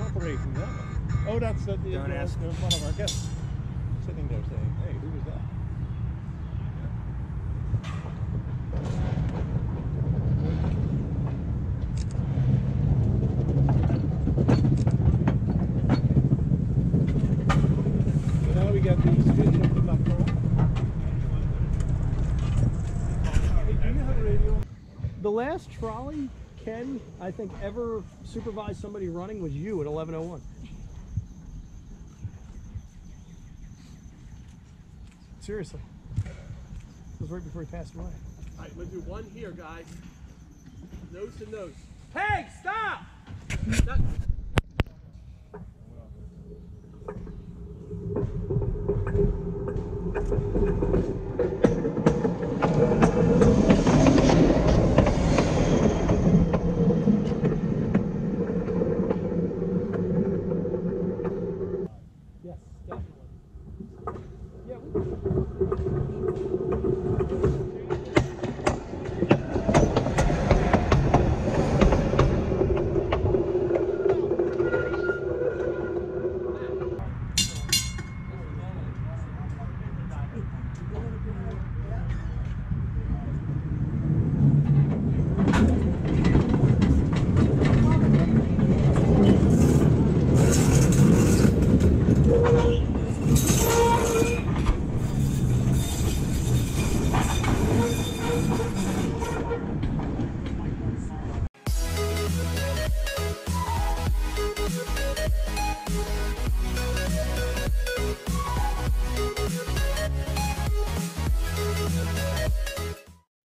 operating that one? Oh, that's uh, the, Don't the- ask. the- one of our guests sitting there saying, hey, who was that? So now we got these fish up the mackerel. Hey, do you have radio? The last trolley Ken, I think, ever supervised somebody running was you at 1101. Seriously. It was right before he passed away. All right, we'll do one here, guys. Nose to nose. Hey, stop! That-